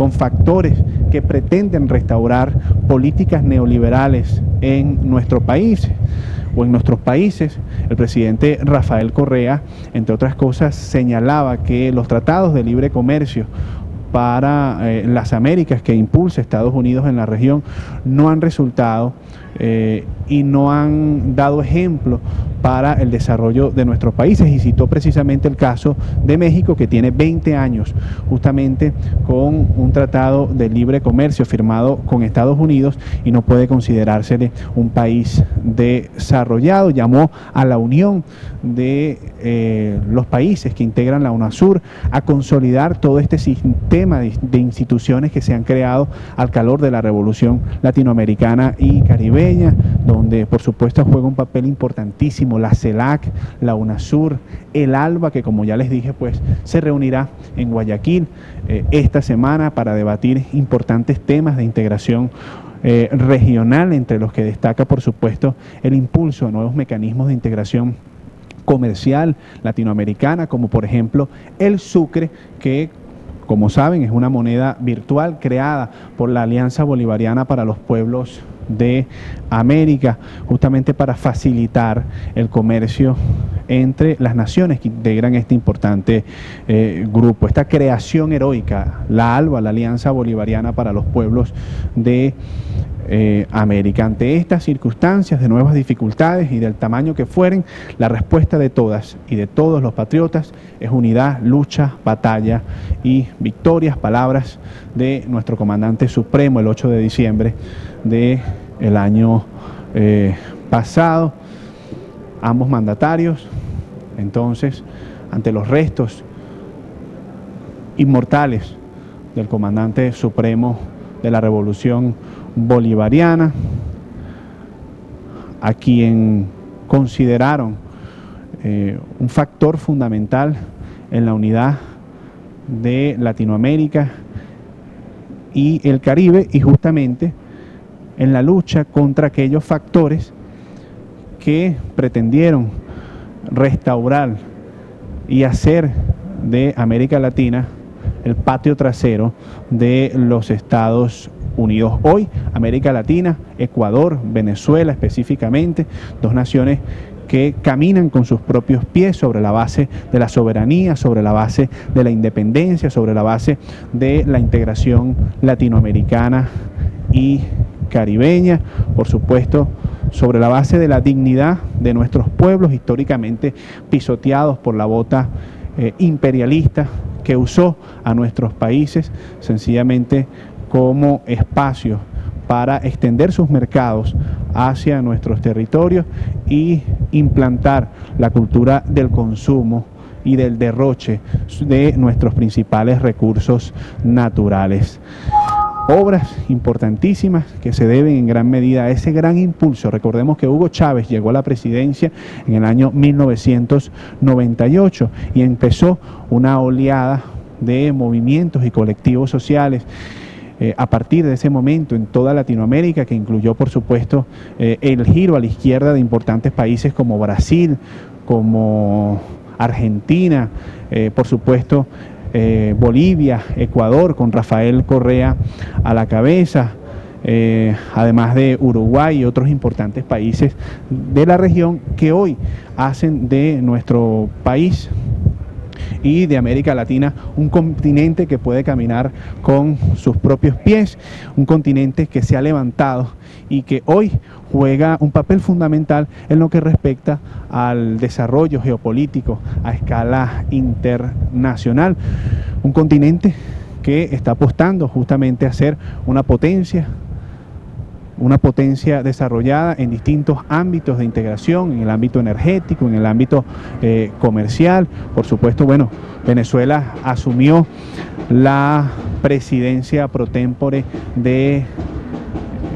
con factores que pretenden restaurar políticas neoliberales en nuestro país o en nuestros países. El presidente Rafael Correa, entre otras cosas, señalaba que los tratados de libre comercio para eh, las Américas que impulsa Estados Unidos en la región no han resultado eh, y no han dado ejemplo para el desarrollo de nuestros países y citó precisamente el caso de México que tiene 20 años justamente con un tratado de libre comercio firmado con Estados Unidos y no puede considerársele un país desarrollado. Llamó a la unión de eh, los países que integran la UNASUR a consolidar todo este sistema de, de instituciones que se han creado al calor de la revolución latinoamericana y caribeña, donde por supuesto juega un papel importantísimo la CELAC, la UNASUR, el ALBA, que como ya les dije, pues se reunirá en Guayaquil eh, esta semana para debatir importantes temas de integración eh, regional, entre los que destaca, por supuesto, el impulso a nuevos mecanismos de integración comercial latinoamericana, como por ejemplo el Sucre, que como saben es una moneda virtual creada por la Alianza Bolivariana para los Pueblos de América, justamente para facilitar el comercio entre las naciones que integran este importante eh, grupo. Esta creación heroica, la ALBA, la Alianza Bolivariana para los Pueblos de eh, América. Ante estas circunstancias de nuevas dificultades y del tamaño que fueren, la respuesta de todas y de todos los patriotas es unidad, lucha, batalla y victorias, palabras de nuestro comandante supremo el 8 de diciembre del el año eh, pasado. Ambos mandatarios, entonces, ante los restos inmortales del comandante supremo de la revolución bolivariana, a quien consideraron eh, un factor fundamental en la unidad de Latinoamérica y el Caribe y justamente en la lucha contra aquellos factores que pretendieron restaurar y hacer de América Latina el patio trasero de los Estados Unidos. Hoy América Latina, Ecuador, Venezuela específicamente, dos naciones que caminan con sus propios pies sobre la base de la soberanía, sobre la base de la independencia, sobre la base de la integración latinoamericana y caribeña, por supuesto, sobre la base de la dignidad de nuestros pueblos históricamente pisoteados por la bota eh, imperialista que usó a nuestros países sencillamente como espacio para extender sus mercados hacia nuestros territorios y implantar la cultura del consumo y del derroche de nuestros principales recursos naturales obras importantísimas que se deben en gran medida a ese gran impulso. Recordemos que Hugo Chávez llegó a la presidencia en el año 1998 y empezó una oleada de movimientos y colectivos sociales eh, a partir de ese momento en toda Latinoamérica, que incluyó por supuesto eh, el giro a la izquierda de importantes países como Brasil, como Argentina, eh, por supuesto eh, Bolivia, Ecuador, con Rafael Correa a la cabeza, eh, además de Uruguay y otros importantes países de la región que hoy hacen de nuestro país y de América Latina un continente que puede caminar con sus propios pies, un continente que se ha levantado y que hoy juega un papel fundamental en lo que respecta al desarrollo geopolítico a escala internacional. Un continente que está apostando justamente a ser una potencia una potencia desarrollada en distintos ámbitos de integración, en el ámbito energético, en el ámbito eh, comercial. Por supuesto, bueno, Venezuela asumió la presidencia pro tempore de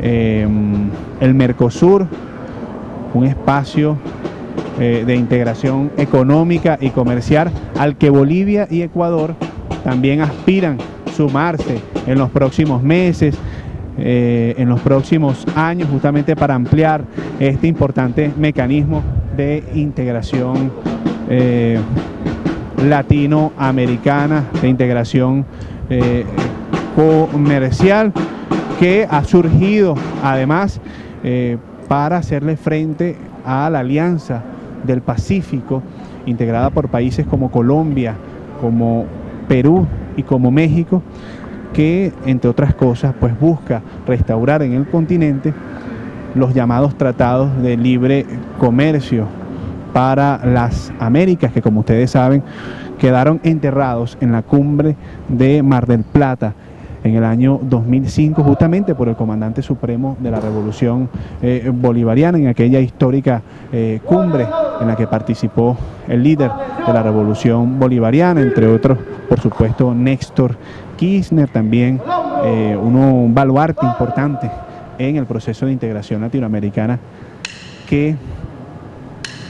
em, el Mercosur, un espacio eh, de integración económica y comercial al que Bolivia y Ecuador también aspiran sumarse en los próximos meses. Eh, en los próximos años justamente para ampliar este importante mecanismo de integración eh, latinoamericana, de integración eh, comercial que ha surgido además para hacerle frente a la Alianza del Pacífico, integrada por países como Colombia, como Perú y como México, que entre otras cosas pues busca restaurar en el continente los llamados tratados de libre comercio para las Américas, que como ustedes saben quedaron enterrados en la cumbre de Mar del Plata en el año 2005, justamente por el comandante supremo de la Revolución eh, Bolivariana, en aquella histórica eh, cumbre en la que participó el líder de la Revolución Bolivariana, entre otros, por supuesto, Néstor Kirchner, también eh, un baluarte importante en el proceso de integración latinoamericana que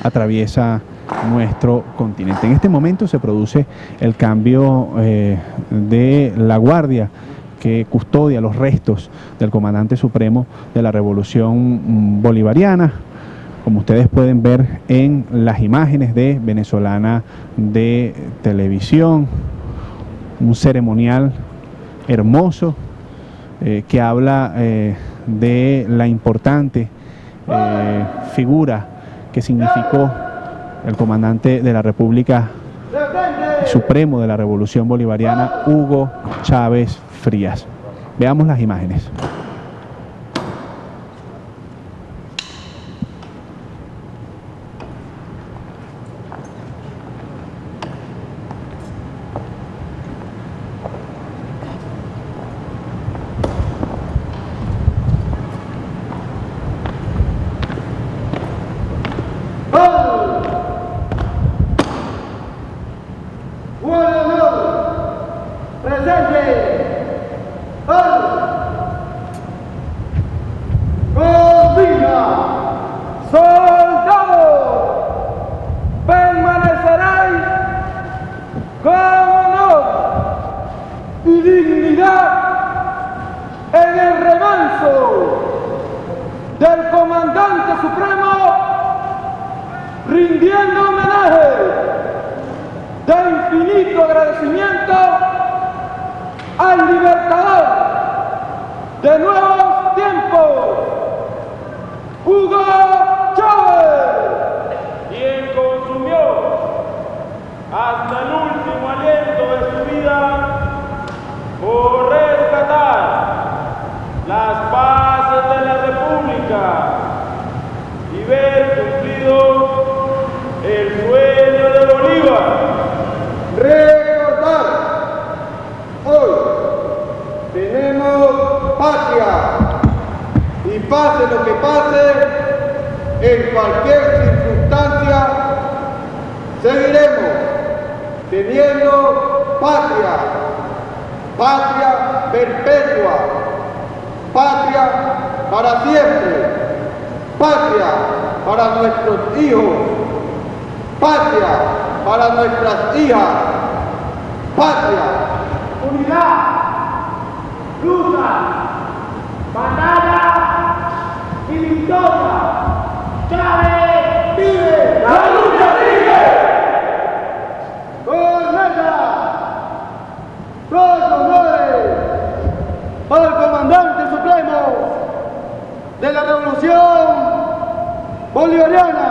atraviesa nuestro continente. En este momento se produce el cambio eh, de la guardia que custodia los restos del comandante supremo de la revolución bolivariana, como ustedes pueden ver en las imágenes de venezolana de televisión, un ceremonial hermoso eh, que habla eh, de la importante eh, figura que significó el comandante de la República Supremo de la Revolución Bolivariana, Hugo Chávez Frías. Veamos las imágenes. dignidad en el remanso del comandante supremo rindiendo homenaje de infinito agradecimiento al libertador de nuevos tiempos, Hugo pase lo que pase, en cualquier circunstancia, seguiremos teniendo patria, patria perpetua, patria para siempre, patria para nuestros hijos, patria para nuestras hijas, patria Bolivariana.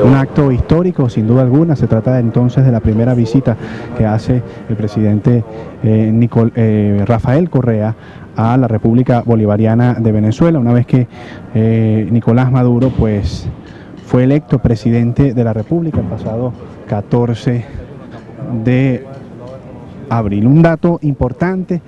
Un acto histórico, sin duda alguna. Se trata entonces de la primera visita que hace el presidente eh, eh, Rafael Correa a la República Bolivariana de Venezuela, una vez que eh, Nicolás Maduro pues, fue electo presidente de la República el pasado 14 de abril. Un dato importante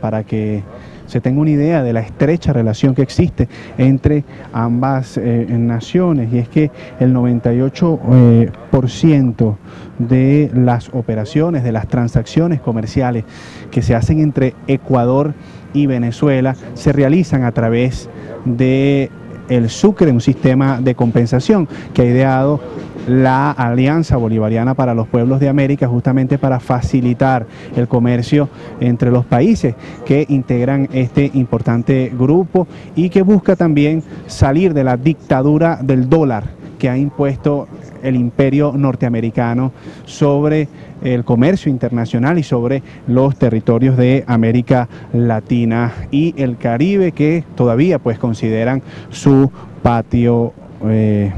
para que se tenga una idea de la estrecha relación que existe entre ambas eh, naciones y es que el 98% eh, por ciento de las operaciones, de las transacciones comerciales que se hacen entre Ecuador y Venezuela se realizan a través de el Sucre, un sistema de compensación que ha ideado la Alianza Bolivariana para los Pueblos de América justamente para facilitar el comercio entre los países que integran este importante grupo y que busca también salir de la dictadura del dólar que ha impuesto el imperio norteamericano sobre el comercio internacional y sobre los territorios de América Latina y el Caribe que todavía pues consideran su patio eh,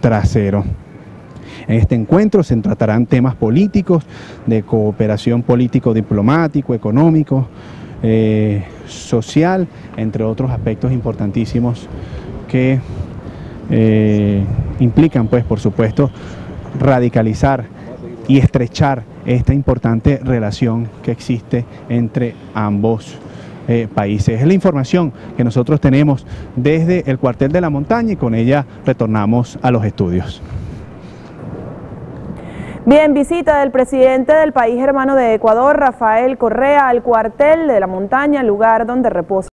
trasero. En este encuentro se tratarán temas políticos, de cooperación político-diplomático, económico, eh, social, entre otros aspectos importantísimos que eh, implican, pues, por supuesto, radicalizar y estrechar esta importante relación que existe entre ambos eh, países. Es la información que nosotros tenemos desde el cuartel de la montaña y con ella retornamos a los estudios. Bien, visita del presidente del país hermano de Ecuador, Rafael Correa, al cuartel de la montaña, lugar donde reposa.